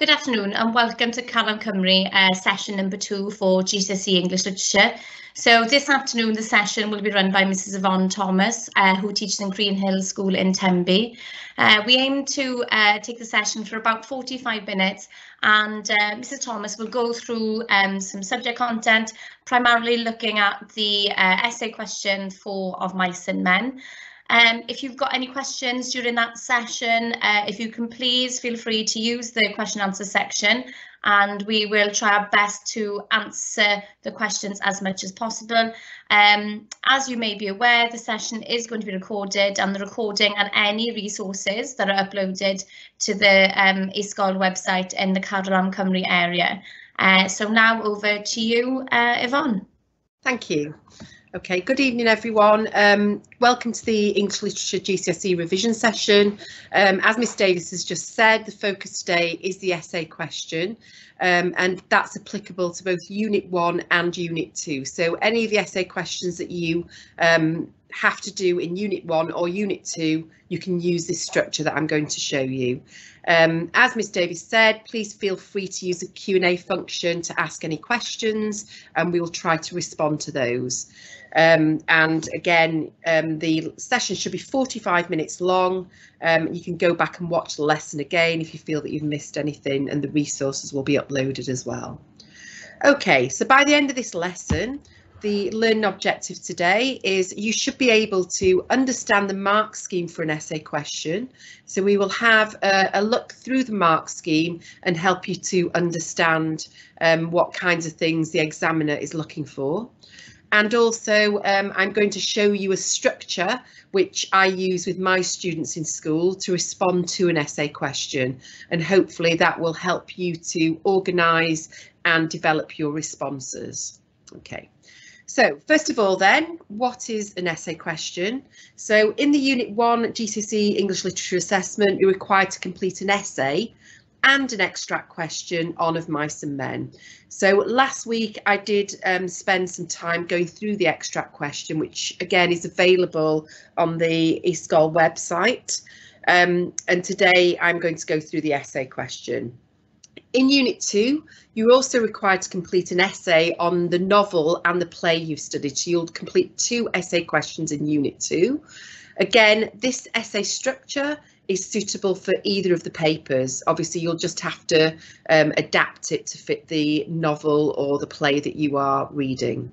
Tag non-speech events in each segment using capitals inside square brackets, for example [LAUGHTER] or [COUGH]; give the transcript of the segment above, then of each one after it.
Good afternoon and welcome to Calon Cymru uh, session number two for GCSE English Literature. So this afternoon the session will be run by Mrs Yvonne Thomas uh, who teaches in Greenhill School in Tenby. Uh, we aim to uh, take the session for about 45 minutes and uh, Mrs Thomas will go through um, some subject content primarily looking at the uh, essay question for Of Mice and Men. Um, if you've got any questions during that session, uh, if you can please feel free to use the question answer section and we will try our best to answer the questions as much as possible. Um, as you may be aware, the session is going to be recorded and the recording and any resources that are uploaded to the um, e-sgol website in the Calon Cymru area. Uh, so now over to you, uh, Yvonne. Thank you. Okay, good evening everyone. Um, welcome to the English Literature GCSE revision session. Um, as Miss Davis has just said, the focus today is the essay question um, and that's applicable to both Unit 1 and Unit 2. So any of the essay questions that you um, have to do in Unit 1 or Unit 2, you can use this structure that I'm going to show you. Um, as Ms Davis said, please feel free to use the Q&A function to ask any questions and we will try to respond to those. Um, and again, um, the session should be 45 minutes long. Um, you can go back and watch the lesson again if you feel that you've missed anything and the resources will be uploaded as well. Okay, so by the end of this lesson, the learning objective today is you should be able to understand the mark scheme for an essay question. So we will have a, a look through the mark scheme and help you to understand um, what kinds of things the examiner is looking for. And also um, I'm going to show you a structure which I use with my students in school to respond to an essay question and hopefully that will help you to organise and develop your responses. Okay. So first of all then, what is an essay question? So in the Unit 1 GCSE English Literature Assessment, you're required to complete an essay and an extract question on Of Mice and Men. So last week I did um, spend some time going through the extract question, which again is available on the e-sgol website. Um, and today I'm going to go through the essay question. In Unit 2, you're also required to complete an essay on the novel and the play you've studied. So you'll complete two essay questions in Unit 2. Again, this essay structure is suitable for either of the papers. Obviously, you'll just have to um, adapt it to fit the novel or the play that you are reading.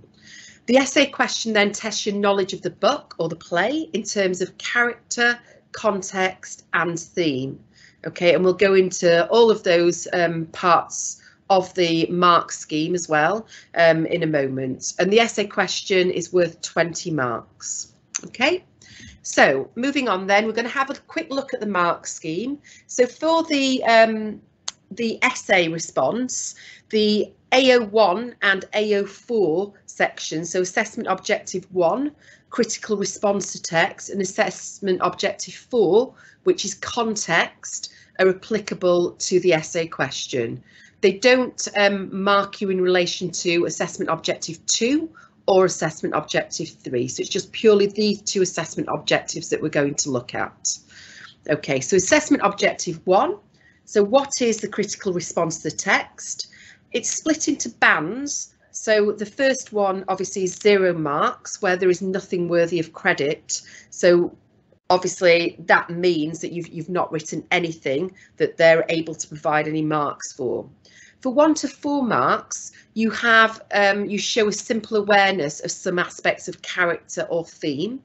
The essay question then tests your knowledge of the book or the play in terms of character, context and theme. Okay, and we'll go into all of those um, parts of the mark scheme as well um, in a moment. And the essay question is worth 20 marks. Okay, so moving on then, we're going to have a quick look at the mark scheme. So for the um, the essay response, the AO1 and AO4 sections, so assessment objective 1, critical response to text, and assessment objective 4, which is context, are applicable to the essay question. They don't um, mark you in relation to assessment objective 2 or assessment objective 3. So it's just purely these two assessment objectives that we're going to look at. Okay, so assessment objective 1. So what is the critical response to the text? It's split into bands. So the first one obviously is zero marks where there is nothing worthy of credit. So obviously that means that you've, you've not written anything that they're able to provide any marks for. For one to four marks, you have um, you show a simple awareness of some aspects of character or theme.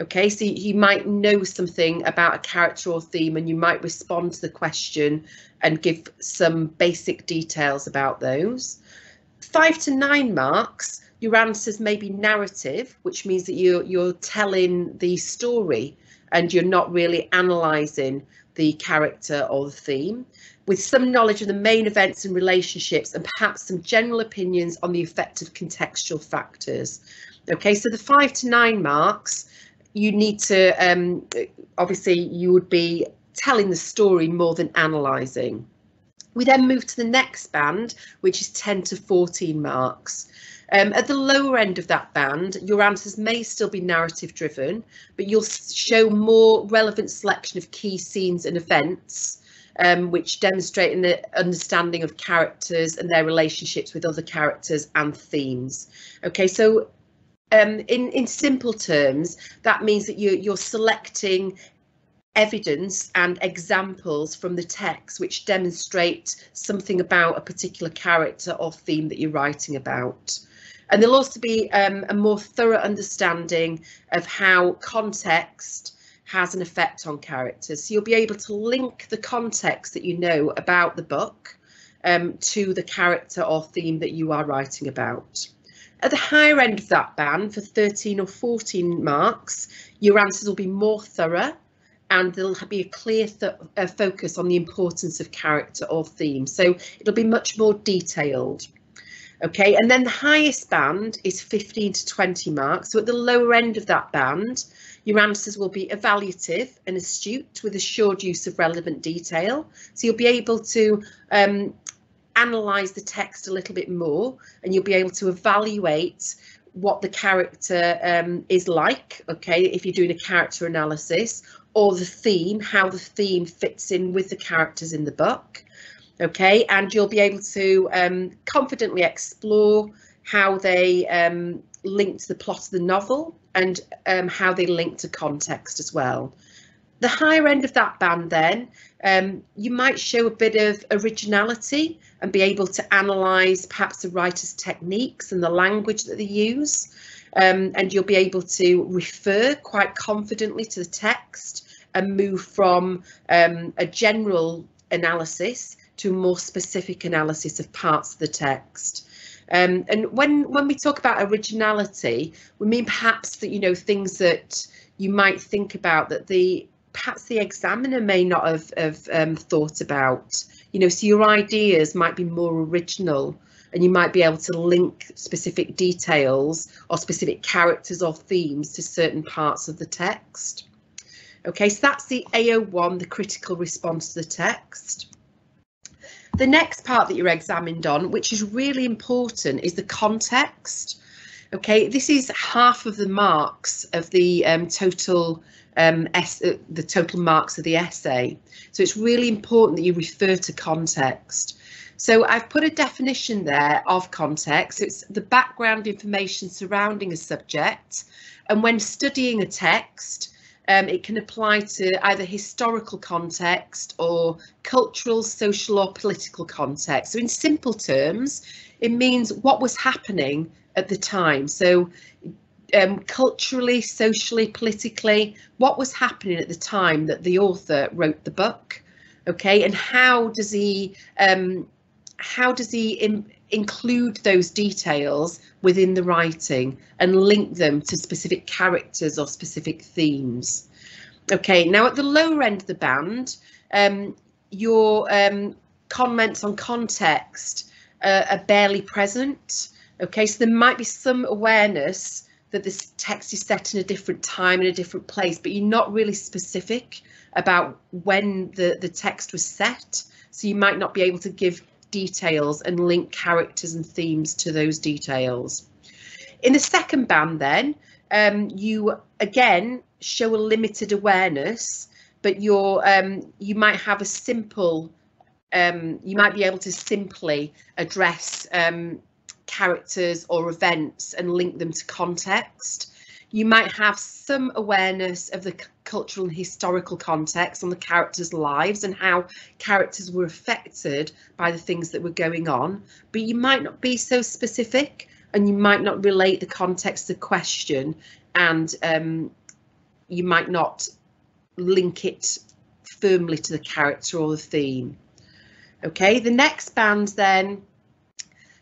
Okay, so you might know something about a character or theme and you might respond to the question and give some basic details about those. Five to nine marks, your answers may be narrative, which means that you're, you're telling the story and you're not really analysing the character or the theme, with some knowledge of the main events and relationships and perhaps some general opinions on the effect of contextual factors. Okay, so the five to nine marks, you need to, um, obviously you would be telling the story more than analysing. We then move to the next band, which is 10 to 14 marks. Um, at the lower end of that band, your answers may still be narrative driven, but you'll show more relevant selection of key scenes and events um, which demonstrate an understanding of characters and their relationships with other characters and themes. Okay, so um, in, in simple terms, that means that you, you're selecting evidence and examples from the text which demonstrate something about a particular character or theme that you're writing about. And there'll also be um, a more thorough understanding of how context has an effect on characters. So you'll be able to link the context that you know about the book um, to the character or theme that you are writing about. At the higher end of that band, for 13 or 14 marks, your answers will be more thorough and there'll be a clear focus on the importance of character or theme. So it'll be much more detailed. Okay, and then the highest band is 15 to 20 marks. So at the lower end of that band, your answers will be evaluative and astute with assured use of relevant detail. So you'll be able to um, analyse the text a little bit more and you'll be able to evaluate what the character um, is like, okay, if you're doing a character analysis, or the theme, how the theme fits in with the characters in the book okay and you'll be able to um, confidently explore how they um, link to the plot of the novel and um, how they link to context as well. The higher end of that band then, um, you might show a bit of originality and be able to analyse perhaps the writer's techniques and the language that they use. Um, and you'll be able to refer quite confidently to the text and move from um, a general analysis to more specific analysis of parts of the text. Um, and when when we talk about originality, we mean perhaps that you know things that you might think about that the perhaps the examiner may not have, have um, thought about. You know, so your ideas might be more original and you might be able to link specific details or specific characters or themes to certain parts of the text. Okay, so that's the AO1, the critical response to the text. The next part that you're examined on, which is really important, is the context. Okay, this is half of the marks of the um, total um, uh, the total marks of the essay. So it's really important that you refer to context. So I've put a definition there of context. It's the background information surrounding a subject. And when studying a text, um, it can apply to either historical context or cultural, social or political context. So in simple terms, it means what was happening at the time. So um, culturally, socially, politically, what was happening at the time that the author wrote the book? Okay, and how does he um, how does he include those details within the writing and link them to specific characters or specific themes. Okay, now at the lower end of the band, um, your um, comments on context uh, are barely present. Okay, so there might be some awareness that this text is set in a different time in a different place, but you're not really specific about when the, the text was set. So you might not be able to give details and link characters and themes to those details. In the second band then, um, you again show a limited awareness, but you're um, you might have a simple, um, you might be able to simply address um, characters or events and link them to context. You might have some awareness of the cultural and historical context on the characters' lives and how characters were affected by the things that were going on, but you might not be so specific and you might not relate the context to the question and um, you might not link it firmly to the character or the theme. Okay, the next band then,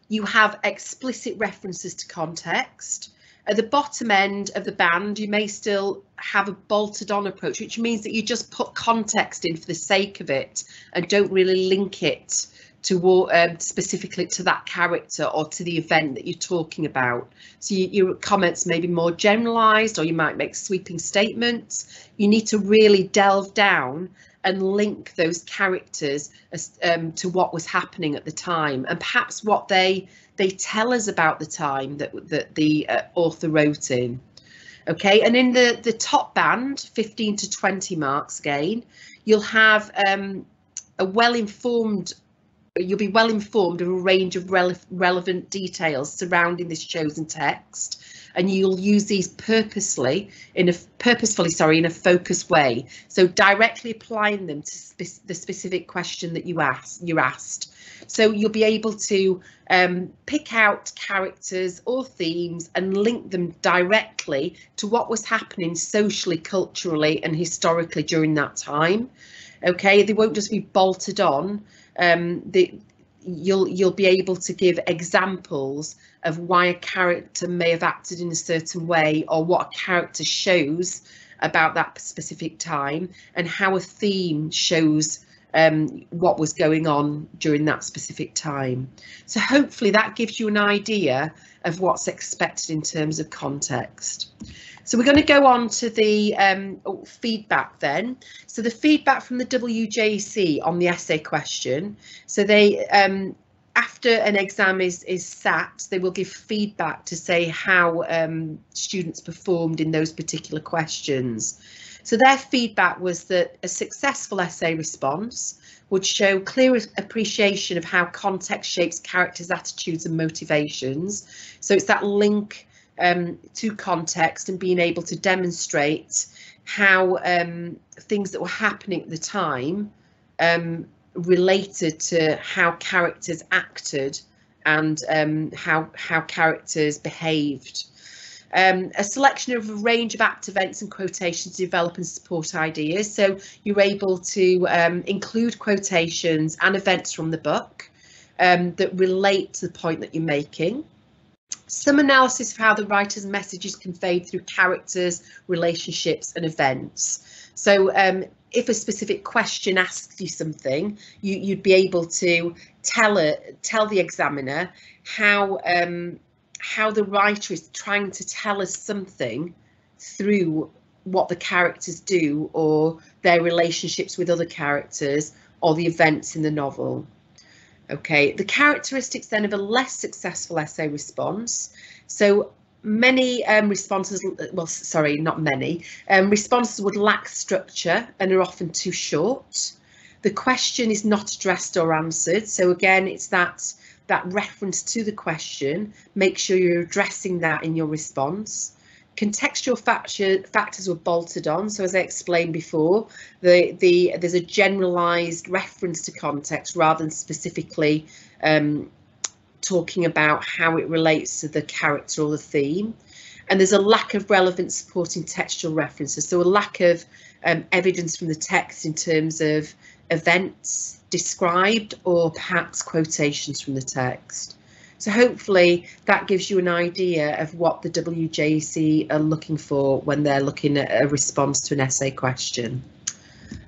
you have explicit references to context at the bottom end of the band, you may still have a bolted on approach, which means that you just put context in for the sake of it and don't really link it to um, specifically to that character or to the event that you're talking about. So you, your comments may be more generalised or you might make sweeping statements. You need to really delve down and link those characters as, um, to what was happening at the time and perhaps what they they tell us about the time that that the uh, author wrote in. Okay, and in the the top band, 15 to 20 marks again, you'll have um, a well-informed you'll be well informed of a range of rele relevant details surrounding this chosen text and you'll use these purposely in a purposefully sorry in a focused way. So directly applying them to spe the specific question that you asked you're asked. So you'll be able to um, pick out characters or themes and link them directly to what was happening socially culturally and historically during that time. Okay they won't just be bolted on. Um, the, you'll you'll be able to give examples of why a character may have acted in a certain way or what a character shows about that specific time and how a theme shows um, what was going on during that specific time. So hopefully that gives you an idea of what's expected in terms of context. So we're going to go on to the um, oh, feedback then. So the feedback from the WJEC on the essay question. So they, um, after an exam is, is sat, they will give feedback to say how um, students performed in those particular questions. So their feedback was that a successful essay response would show clear appreciation of how context shapes characters' attitudes and motivations. So it's that link um, to context and being able to demonstrate how um, things that were happening at the time um, related to how characters acted and um, how how characters behaved. Um, a selection of a range of apt events and quotations to develop and support ideas. So you're able to um, include quotations and events from the book that relate to the point that you're making some analysis of how the writer's message is conveyed through characters, relationships and events. So um, if a specific question asks you something, you, would be able to tell it, tell the examiner how um, how the writer is trying to tell us something through what the characters do or their relationships with other characters or the events in the novel. Okay, the characteristics then of a less successful essay response. So many um, responses, well, sorry, not many, um, responses would lack structure and are often too short. The question is not addressed or answered. So again, it's that that reference to the question. Make sure you're addressing that in your response. Contextual factor, factors were bolted on. So as I explained before, the, the, there's a generalised reference to context rather than specifically um, talking about how it relates to the character or the theme. And there's a lack of relevant supporting textual references. So a lack of um, evidence from the text in terms of events described or perhaps quotations from the text. So hopefully that gives you an idea of what the WJEC are looking for when they're looking at a response to an essay question.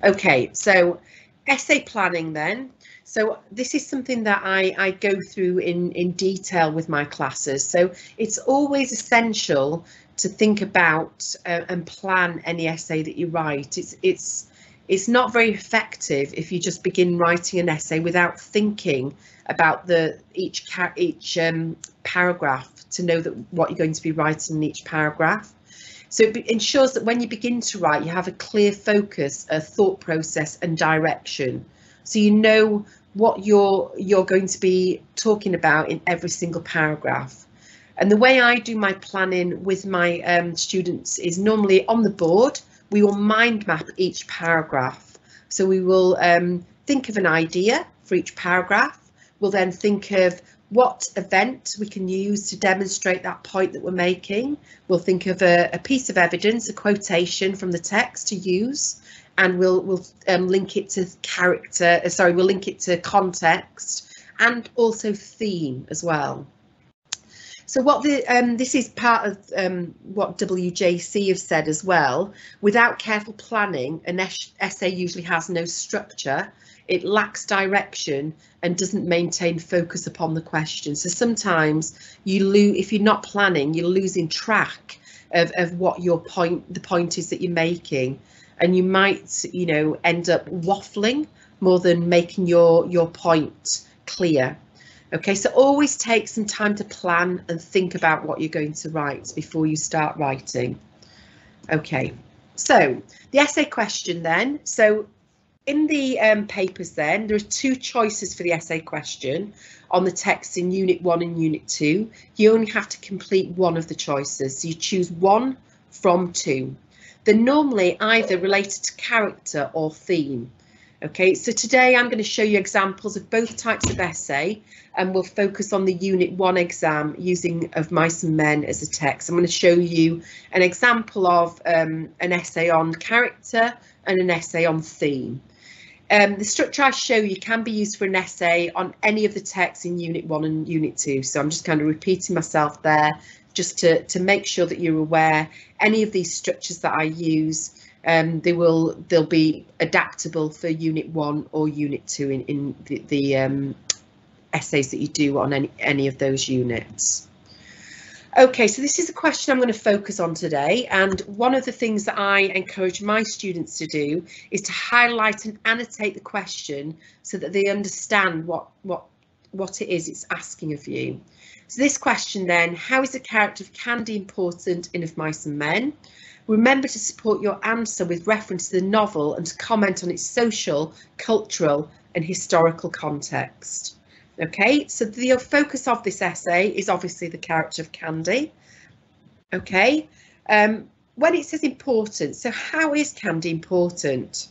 Okay, so essay planning then. So this is something that I, I go through in, in detail with my classes. So it's always essential to think about uh, and plan any essay that you write. It's, it's, it's not very effective if you just begin writing an essay without thinking about the each each um, paragraph to know that what you're going to be writing in each paragraph. So it ensures that when you begin to write, you have a clear focus, a thought process and direction. So you know what you're you're going to be talking about in every single paragraph. And the way I do my planning with my um, students is normally on the board, we will mind map each paragraph. So we will um, think of an idea for each paragraph We'll then think of what event we can use to demonstrate that point that we're making. We'll think of a, a piece of evidence, a quotation from the text to use, and we'll we'll um, link it to character. Uh, sorry, we'll link it to context and also theme as well. So what the um, this is part of um, what WJEC have said as well. Without careful planning, an essay usually has no structure it lacks direction and doesn't maintain focus upon the question. So sometimes you lose, if you're not planning, you're losing track of, of what your point, the point is that you're making. And you might, you know, end up waffling more than making your, your point clear. Okay, so always take some time to plan and think about what you're going to write before you start writing. Okay, so the essay question then. So in the um, papers then, there are two choices for the essay question on the text in Unit 1 and Unit 2. You only have to complete one of the choices, so you choose one from two. They're normally either related to character or theme. Okay, so today I'm going to show you examples of both types of essay and we'll focus on the Unit 1 exam using Of Mice and Men as a text. I'm going to show you an example of um, an essay on character and an essay on theme. Um, the structure I show you can be used for an essay on any of the texts in Unit 1 and Unit 2, so I'm just kind of repeating myself there just to, to make sure that you're aware any of these structures that I use um, they will they'll be adaptable for unit one or unit two in, in the, the um, essays that you do on any, any of those units. Okay, so this is a question I'm going to focus on today, and one of the things that I encourage my students to do is to highlight and annotate the question so that they understand what what what it is it's asking of you. So this question then, how is the character of Candy important in Of Mice and Men? Remember to support your answer with reference to the novel and to comment on its social, cultural and historical context. Okay, so the focus of this essay is obviously the character of Candy. Okay, um, when it says important, so how is Candy important?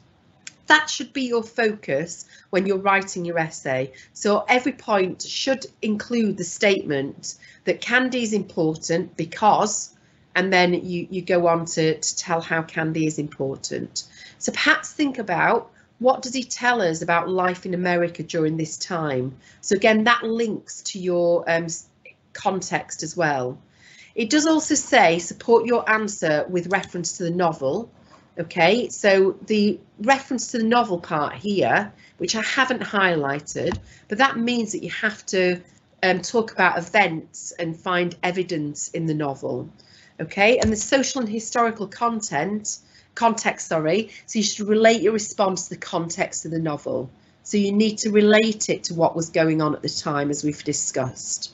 That should be your focus when you're writing your essay. So every point should include the statement that Candy is important because and then you, you go on to, to tell how Candy is important. So perhaps think about what does he tell us about life in America during this time? So again, that links to your um, context as well. It does also say support your answer with reference to the novel. Okay, so the reference to the novel part here, which I haven't highlighted, but that means that you have to um, talk about events and find evidence in the novel okay and the social and historical content context sorry so you should relate your response to the context of the novel so you need to relate it to what was going on at the time as we've discussed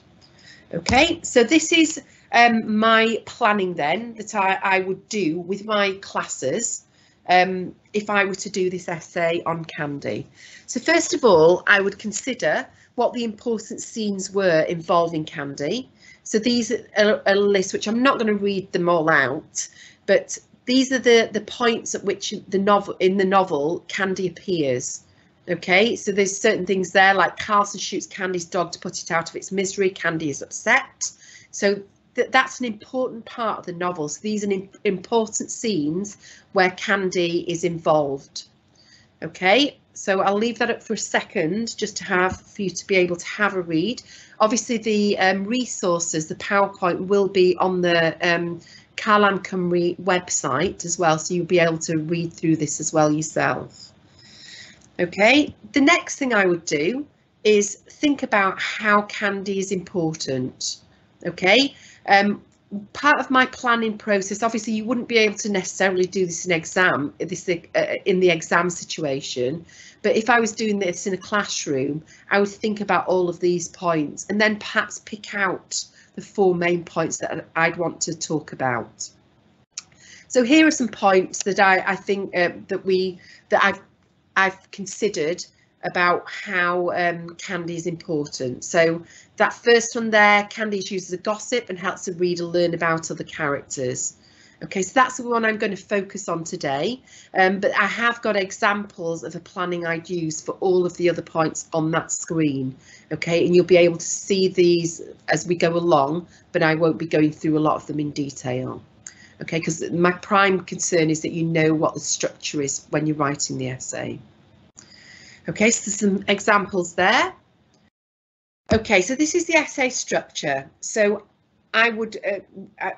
okay so this is um, my planning then that I, I would do with my classes um, if I were to do this essay on Candy. So first of all, I would consider what the important scenes were involving Candy. So these are a list which I'm not going to read them all out, but these are the the points at which the novel in the novel Candy appears. Okay, so there's certain things there like Carlson shoots Candy's dog to put it out of its misery. Candy is upset. So th that's an important part of the novel. So these are important scenes where Candy is involved. Okay, so I'll leave that up for a second just to have for you to be able to have a read. Obviously the um, resources, the PowerPoint will be on the um, Calon Cymru website as well, so you'll be able to read through this as well yourself. Okay, the next thing I would do is think about how candy is important. Okay, um, part of my planning process, obviously you wouldn't be able to necessarily do this in exam, this uh, in the exam situation, but if I was doing this in a classroom, I would think about all of these points and then perhaps pick out the four main points that I'd want to talk about. So here are some points that I, I think uh, that we that I've I've considered about how um, candy is important. So that first one there, Candy uses a gossip and helps the reader learn about other characters. Okay, so that's the one I'm going to focus on today, um, but I have got examples of the planning I'd use for all of the other points on that screen. Okay, and you'll be able to see these as we go along, but I won't be going through a lot of them in detail. Okay, because my prime concern is that you know what the structure is when you're writing the essay. Okay, so some examples there. Okay, so this is the essay structure. So I would, uh, uh,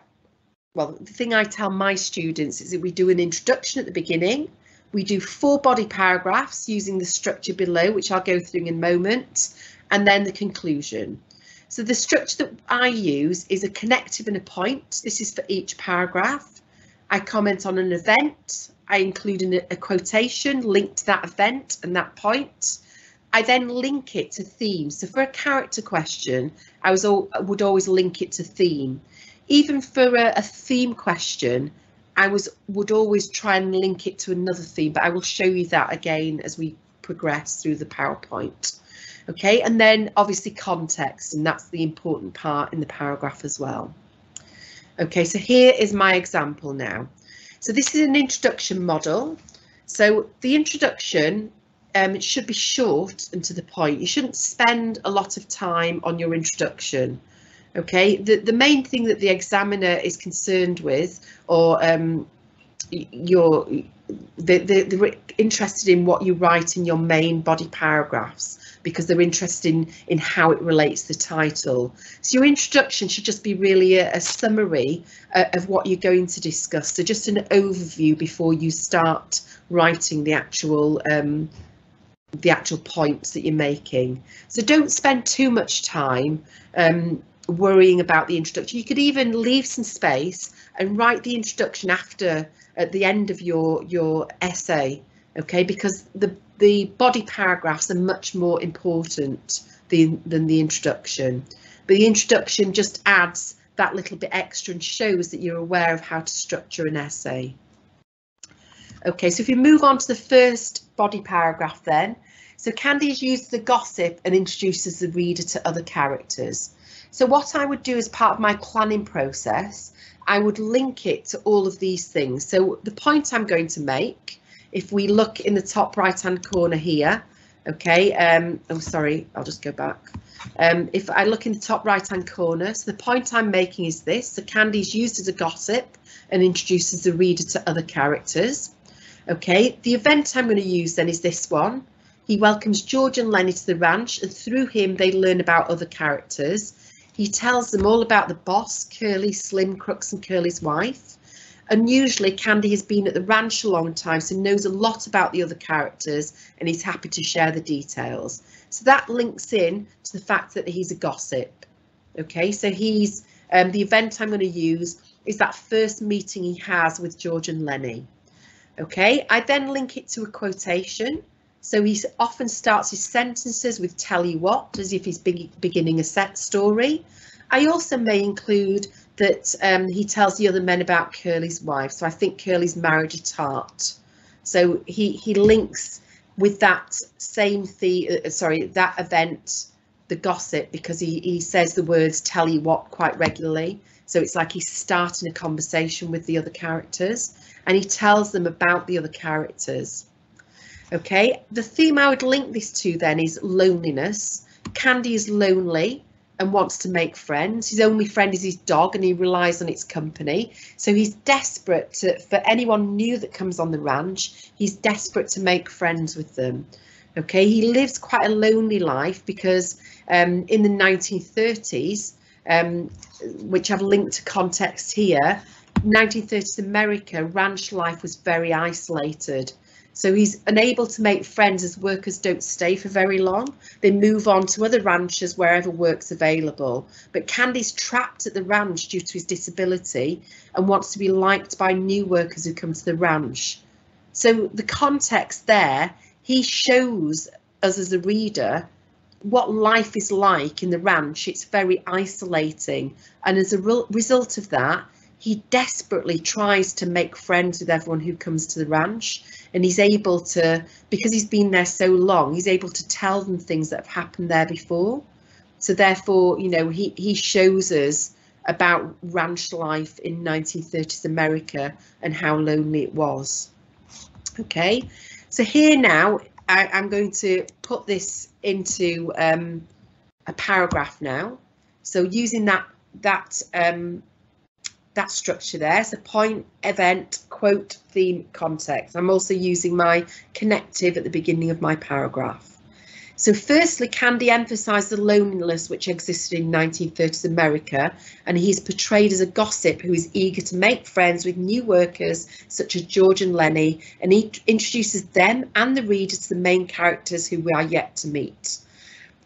well, the thing I tell my students is that we do an introduction at the beginning. We do four body paragraphs using the structure below, which I'll go through in a moment, and then the conclusion. So the structure that I use is a connective and a point. This is for each paragraph. I comment on an event. I include an, a quotation linked to that event and that point. I then link it to themes. So for a character question, I was all, would always link it to theme. Even for a, a theme question, I was would always try and link it to another theme, but I will show you that again as we progress through the PowerPoint. Okay, and then obviously context, and that's the important part in the paragraph as well. Okay, so here is my example now. So this is an introduction model. So the introduction um, should be short and to the point. You shouldn't spend a lot of time on your introduction. Okay, the, the main thing that the examiner is concerned with or um, you're interested in what you write in your main body paragraphs because they're interested in, in how it relates to the title. So your introduction should just be really a, a summary uh, of what you're going to discuss. So just an overview before you start writing the actual um, the actual points that you're making. So don't spend too much time um, worrying about the introduction. You could even leave some space and write the introduction after at the end of your your essay okay? Because the the body paragraphs are much more important than, than the introduction. But the introduction just adds that little bit extra and shows that you're aware of how to structure an essay. Okay so if you move on to the first body paragraph then. So Candy has used the gossip and introduces the reader to other characters so what I would do as part of my planning process I would link it to all of these things. So the point I'm going to make, if we look in the top right hand corner here, okay, um, oh sorry, I'll just go back. Um, if I look in the top right hand corner, so the point I'm making is this, the candy is used as a gossip and introduces the reader to other characters. Okay, the event I'm going to use then is this one. He welcomes George and Lenny to the ranch and through him they learn about other characters he tells them all about the boss, Curly, Slim, Crooks and Curly's wife. Unusually, Candy has been at the ranch a long time, so knows a lot about the other characters and he's happy to share the details. So that links in to the fact that he's a gossip. Okay, so he's um, the event I'm going to use is that first meeting he has with George and Lenny. Okay, I then link it to a quotation. So he often starts his sentences with tell you what, as if he's be beginning a set story. I also may include that um, he tells the other men about Curly's wife. So I think Curly's married a tart. So he, he links with that same the uh, sorry, that event, the gossip, because he, he says the words tell you what quite regularly. So it's like he's starting a conversation with the other characters and he tells them about the other characters. Okay, the theme I would link this to then is loneliness. Candy is lonely and wants to make friends. His only friend is his dog and he relies on its company. So he's desperate to, for anyone new that comes on the ranch, he's desperate to make friends with them. Okay, he lives quite a lonely life because um, in the 1930s, um, which I've linked to context here, 1930s America, ranch life was very isolated. So he's unable to make friends as workers don't stay for very long. They move on to other ranches wherever work's available. But Candy's trapped at the ranch due to his disability and wants to be liked by new workers who come to the ranch. So the context there, he shows us as a reader what life is like in the ranch. It's very isolating. And as a re result of that, he desperately tries to make friends with everyone who comes to the ranch and he's able to because he's been there so long he's able to tell them things that have happened there before. So therefore you know he he shows us about ranch life in 1930s america and how lonely it was. Okay so here now I, am going to put this into um, a paragraph now. So using that that um, that structure there. So point, event, quote, theme, context. I'm also using my connective at the beginning of my paragraph. So firstly, Candy emphasised the loneliness which existed in 1930s America, and he's portrayed as a gossip who is eager to make friends with new workers such as George and Lenny, and he introduces them and the reader to the main characters who we are yet to meet.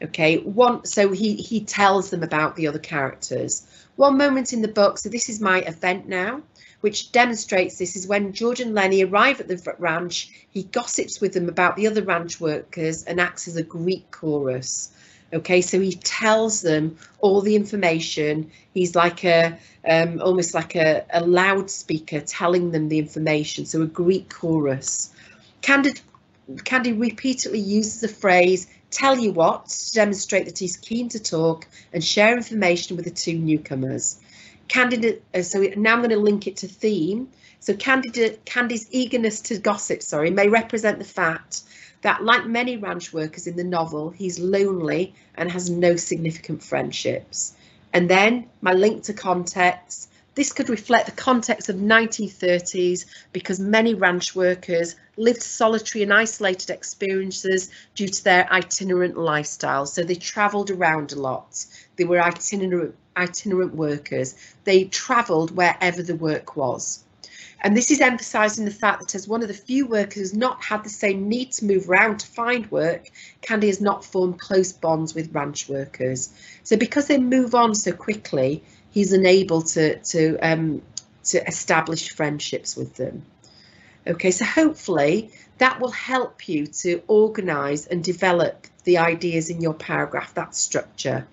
Okay, one so he he tells them about the other characters. One moment in the book, so this is my event now, which demonstrates this is when George and Lenny arrive at the ranch, he gossips with them about the other ranch workers and acts as a Greek chorus. Okay, so he tells them all the information. He's like a um, almost like a, a loudspeaker telling them the information. So a Greek chorus. Candid, Candy repeatedly uses the phrase tell you what to demonstrate that he's keen to talk and share information with the two newcomers. Candid, uh, so now I'm going to link it to theme. So Candid, Candy's eagerness to gossip, sorry, may represent the fact that like many ranch workers in the novel, he's lonely and has no significant friendships. And then my link to context. This could reflect the context of 1930s because many ranch workers lived solitary and isolated experiences due to their itinerant lifestyle. So they travelled around a lot. They were itinerant, itinerant workers. They travelled wherever the work was. And this is emphasising the fact that as one of the few workers not had the same need to move around to find work, Candy has not formed close bonds with ranch workers. So because they move on so quickly, he's unable to, to, um, to establish friendships with them. Okay, so hopefully that will help you to organise and develop the ideas in your paragraph, that structure.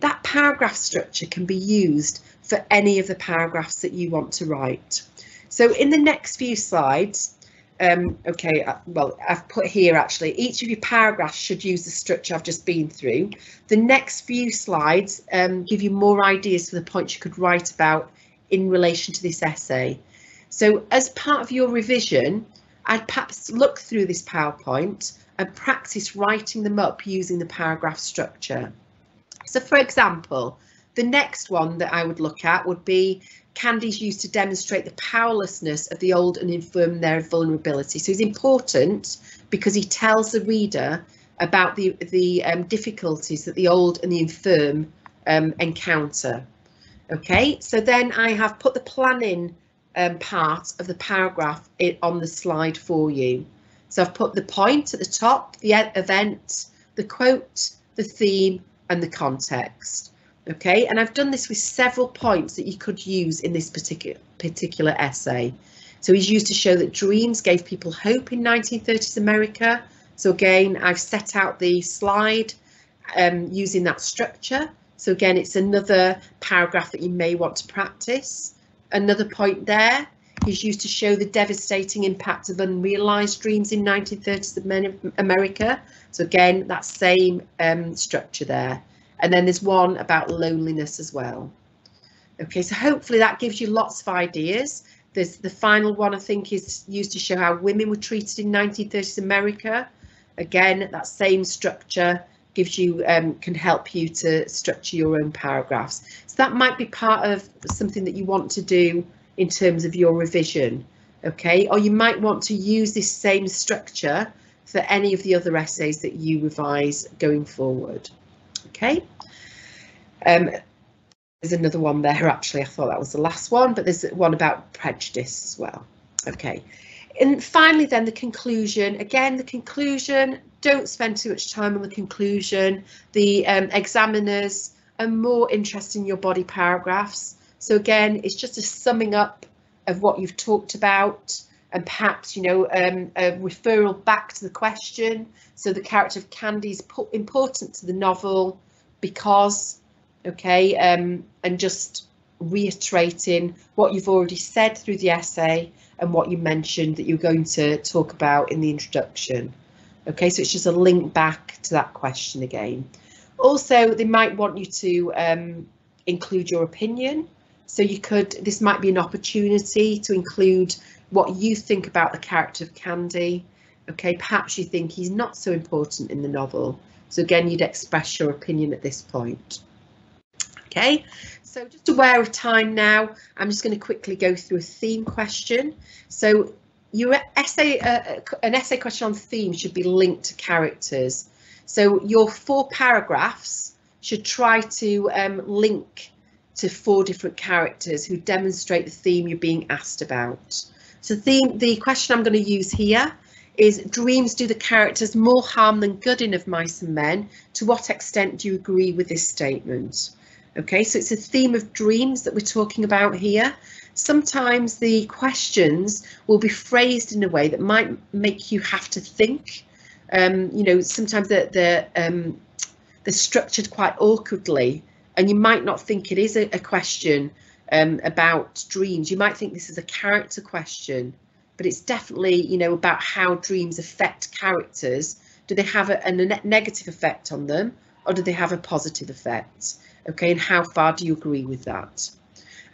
That paragraph structure can be used for any of the paragraphs that you want to write. So in the next few slides, um, okay, uh, well, I've put here actually, each of your paragraphs should use the structure I've just been through. The next few slides um, give you more ideas for the points you could write about in relation to this essay. So as part of your revision, I'd perhaps look through this PowerPoint and practice writing them up using the paragraph structure. So for example, the next one that I would look at would be Candy's used to demonstrate the powerlessness of the old and infirm their vulnerability. So it's important because he tells the reader about the, the um, difficulties that the old and the infirm um, encounter. Okay, so then I have put the planning um, part of the paragraph on the slide for you. So I've put the point at the top, the event, the quote, the theme and the context. Okay, and I've done this with several points that you could use in this particular particular essay. So he's used to show that dreams gave people hope in 1930s America. So again, I've set out the slide um, using that structure. So again, it's another paragraph that you may want to practice. Another point there, he's used to show the devastating impact of unrealised dreams in 1930s America. So again, that same um, structure there. And then there's one about loneliness as well. Okay, so hopefully that gives you lots of ideas. There's the final one I think is used to show how women were treated in 1930s America. Again, that same structure gives you um, can help you to structure your own paragraphs. So that might be part of something that you want to do in terms of your revision. Okay, or you might want to use this same structure for any of the other essays that you revise going forward. Okay. Um, there's another one there actually, I thought that was the last one, but there's one about prejudice as well. Okay. And finally then the conclusion, again the conclusion, don't spend too much time on the conclusion. The um, examiners are more interested in your body paragraphs. So again, it's just a summing up of what you've talked about and perhaps, you know, um, a referral back to the question. So the character of Candy is important to the novel because, okay, um, and just reiterating what you've already said through the essay and what you mentioned that you're going to talk about in the introduction. Okay, so it's just a link back to that question again. Also, they might want you to um, include your opinion. So you could, this might be an opportunity to include what you think about the character of Candy. Okay, perhaps you think he's not so important in the novel. So again, you'd express your opinion at this point. Okay, so just aware of time now, I'm just going to quickly go through a theme question. So your essay, uh, an essay question on theme should be linked to characters. So your four paragraphs should try to um, link to four different characters who demonstrate the theme you're being asked about. So theme, the question I'm going to use here is dreams do the characters more harm than good in of mice and men? To what extent do you agree with this statement? Okay, so it's a theme of dreams that we're talking about here. Sometimes the questions will be phrased in a way that might make you have to think. Um, you know, sometimes they're um, they're structured quite awkwardly and you might not think it is a, a question um, about dreams. You might think this is a character question, but it's definitely, you know, about how dreams affect characters. Do they have a, a negative effect on them or do they have a positive effect? Okay, and how far do you agree with that?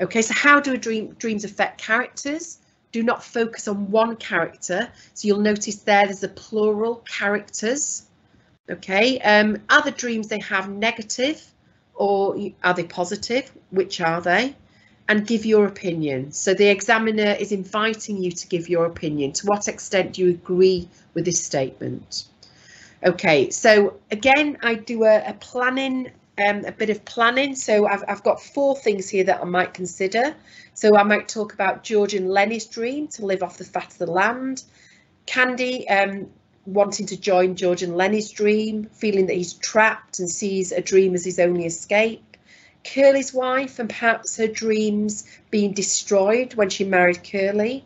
Okay, so how do dream, dreams affect characters? Do not focus on one character. So you'll notice there there's a plural characters. Okay, um, are the dreams they have negative or are they positive? Which are they? And give your opinion. So the examiner is inviting you to give your opinion. To what extent do you agree with this statement? Okay, so again, I do a, a planning, um, a bit of planning. So I've, I've got four things here that I might consider. So I might talk about George and Lennie's dream to live off the fat of the land. Candy um, wanting to join George and Lennie's dream, feeling that he's trapped and sees a dream as his only escape. Curly's wife and perhaps her dreams being destroyed when she married Curly.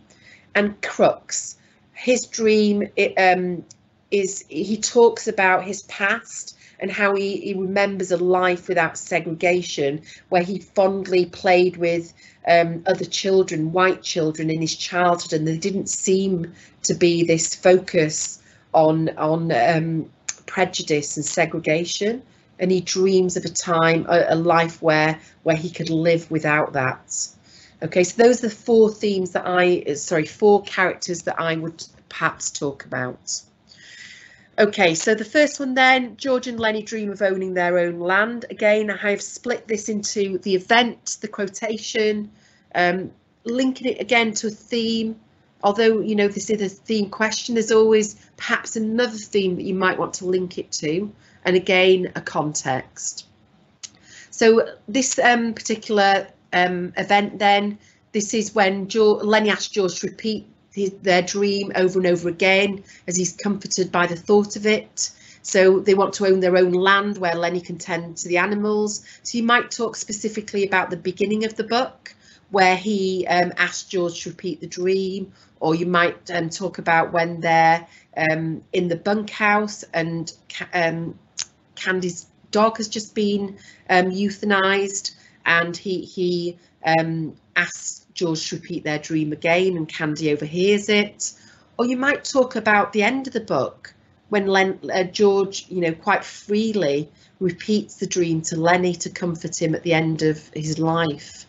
And Crooks, his dream it, um, is he talks about his past and how he, he remembers a life without segregation, where he fondly played with um, other children, white children in his childhood, and there didn't seem to be this focus on on um, prejudice and segregation, and he dreams of a time, a, a, life where where he could live without that. Okay, so those are the four themes that I, sorry, four characters that I would perhaps talk about. Okay, so the first one then, George and Lennie dream of owning their own land. Again, I have split this into the event, the quotation, um, linking it again to a theme, although you know this is a theme question there's always perhaps another theme that you might want to link it to and again a context. So this um, particular um, event then this is when George, Lennie asked George to repeat his, their dream over and over again as he's comforted by the thought of it. So they want to own their own land where Lennie can tend to the animals. So you might talk specifically about the beginning of the book where he um, asked George to repeat the dream, or you might um, talk about when they're um, in the bunkhouse and um, Candy's dog has just been um, euthanized and he, he um, asks George to repeat their dream again and Candy overhears it. Or you might talk about the end of the book when Len, uh, George, you know, quite freely repeats the dream to Lennie to comfort him at the end of his life.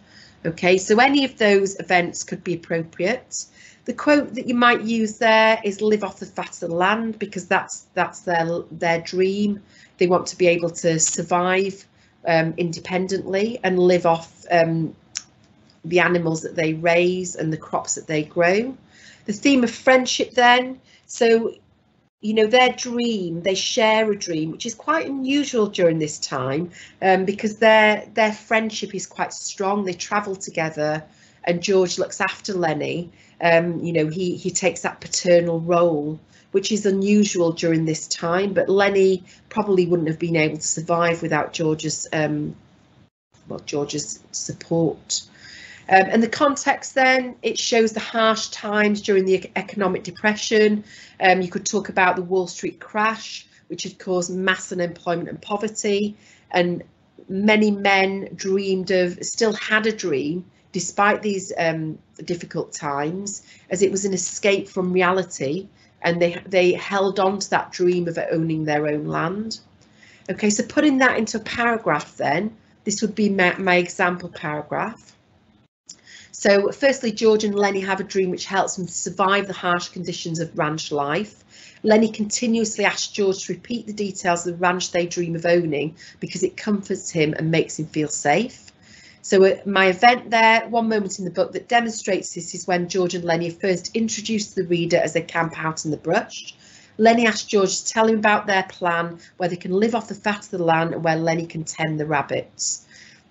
Okay, so any of those events could be appropriate. The quote that you might use there is live off the fat of the land because that's that's their their dream. They want to be able to survive um, independently and live off um, the animals that they raise and the crops that they grow. The theme of friendship then, so you know, their dream, they share a dream, which is quite unusual during this time um, because their their friendship is quite strong. They travel together and George looks after Lennie. Um, you know, he, he takes that paternal role, which is unusual during this time, but Lennie probably wouldn't have been able to survive without George's um, well, George's support. Um, and the context then, it shows the harsh times during the economic depression. Um, you could talk about the Wall Street crash, which had caused mass unemployment and poverty. And many men dreamed of, still had a dream, despite these um, difficult times, as it was an escape from reality. And they, they held on to that dream of owning their own land. Okay, so putting that into a paragraph then, this would be my, my example paragraph. So firstly, George and Lennie have a dream which helps them survive the harsh conditions of ranch life. Lennie continuously asks George to repeat the details of the ranch they dream of owning because it comforts him and makes him feel safe. So uh, my event there, one moment in the book that demonstrates this is when George and Lennie first introduced the reader as they camp out in the brush. Lennie asks George to tell him about their plan, where they can live off the fat of the land and where Lennie can tend the rabbits.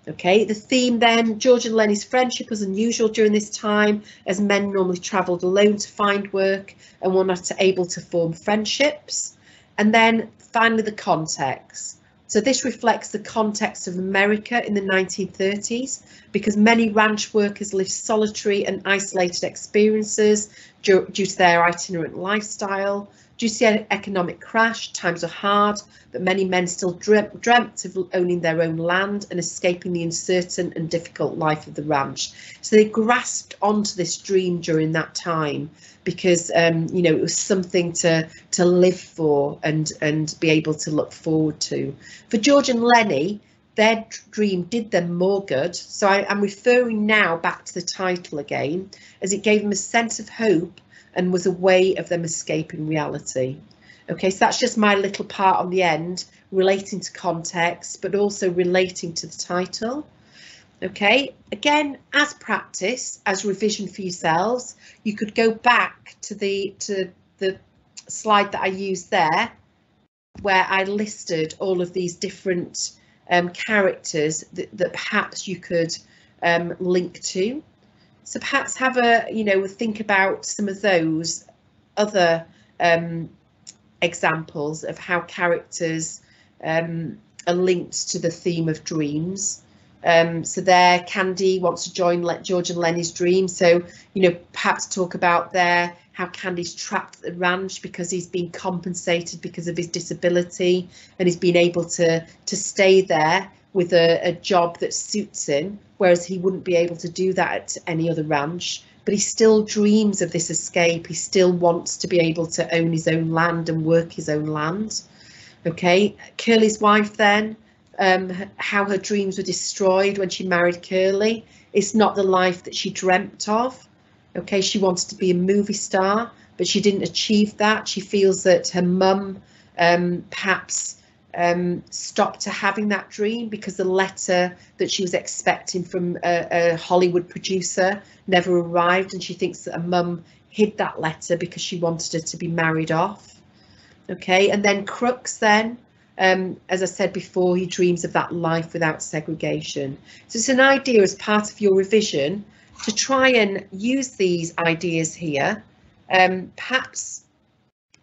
Okay, the theme then, George and Lennie's friendship was unusual during this time as men normally travelled alone to find work and were not able to form friendships. And then finally the context. So this reflects the context of America in the 1930s because many ranch workers lived solitary and isolated experiences due, due to their itinerant lifestyle. Due to the economic crash, times are hard, but many men still dreamt, of owning their own land and escaping the uncertain and difficult life of the ranch. So they grasped onto this dream during that time because um, you know it was something to to live for and and be able to look forward to. For George and Lennie, their dream did them more good. So I, I'm referring now back to the title again, as it gave them a sense of hope and was a way of them escaping reality. Okay, so that's just my little part on the end relating to context, but also relating to the title. Okay, again, as practice, as revision for yourselves, you could go back to the to the slide that I used there, where I listed all of these different um, characters that, that perhaps you could um, link to. So perhaps have a, you know, think about some of those other um, examples of how characters um, are linked to the theme of dreams. Um, so there, Candy wants to join Let George and Lennie's dream. So, you know, perhaps talk about there how Candy's trapped at the ranch because he's been compensated because of his disability and he's been able to to stay there with a, a job that suits him, whereas he wouldn't be able to do that at any other ranch. But he still dreams of this escape. He still wants to be able to own his own land and work his own land. Okay, Curly's wife then, um, how her dreams were destroyed when she married Curly. It's not the life that she dreamt of. Okay, she wanted to be a movie star, but she didn't achieve that. She feels that her mum um, perhaps um, her having that dream because the letter that she was expecting from a, a Hollywood producer never arrived, and she thinks that her mum hid that letter because she wanted her to be married off. Okay, and then Crooks then, um, as I said before, he dreams of that life without segregation. So it's an idea as part of your revision to try and use these ideas here, um, perhaps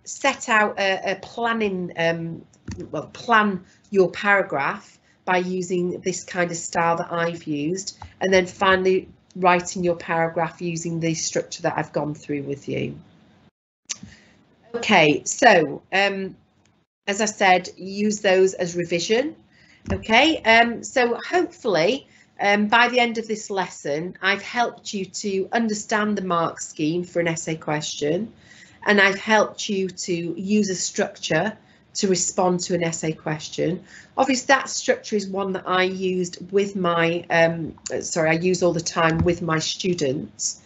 set out a, a planning, um, well, plan your paragraph by using this kind of style that I've used, and then finally writing your paragraph using the structure that I've gone through with you. Okay, so um, as I said, use those as revision. Okay, um, so hopefully um, by the end of this lesson, I've helped you to understand the mark scheme for an essay question, and I've helped you to use a structure to respond to an essay question. Obviously, that structure is one that I used with my, um, sorry, I use all the time with my students.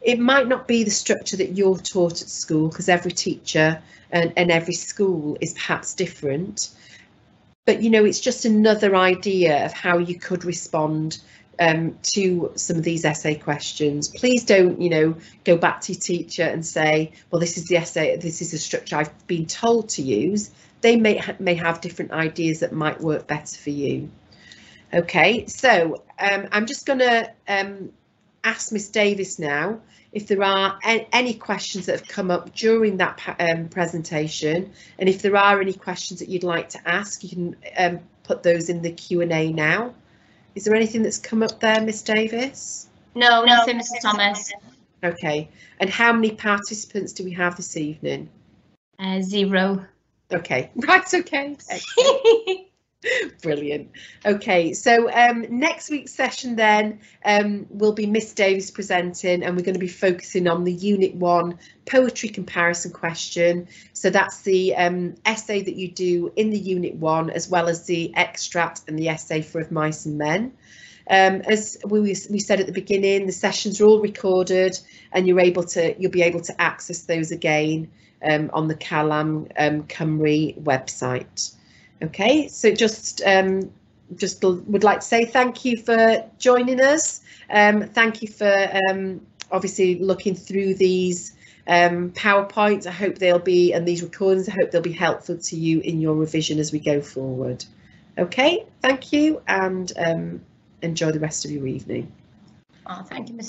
It might not be the structure that you're taught at school because every teacher and, and every school is perhaps different but you know it's just another idea of how you could respond um, to some of these essay questions. Please don't, you know, go back to your teacher and say, well, this is the essay, this is the structure I've been told to use. They may, ha may have different ideas that might work better for you. Okay, so um, I'm just going to um, ask Miss Davis now if there are any questions that have come up during that um, presentation and if there are any questions that you'd like to ask you can um, put those in the Q&A now. Is there anything that's come up there Miss Davis? No, nothing Mrs Thomas. Okay and how many participants do we have this evening? Uh, zero. Okay, [LAUGHS] right, okay. [LAUGHS] [LAUGHS] Brilliant. Okay, so um, next week's session then um, will be Miss Davis presenting and we're going to be focusing on the Unit 1 poetry comparison question. So that's the um, essay that you do in the Unit 1 as well as the extract and the essay for Of Mice and Men. Um, as we, we said at the beginning, the sessions are all recorded and you're able to you'll be able to access those again um, on the Calon um, Cymru website. Okay, so just um, just would like to say thank you for joining us. Um, thank you for um, obviously looking through these um, PowerPoints. I hope they'll be and these recordings. I hope they'll be helpful to you in your revision as we go forward. Okay, thank you and um, enjoy the rest of your evening. Oh, thank you, Mrs.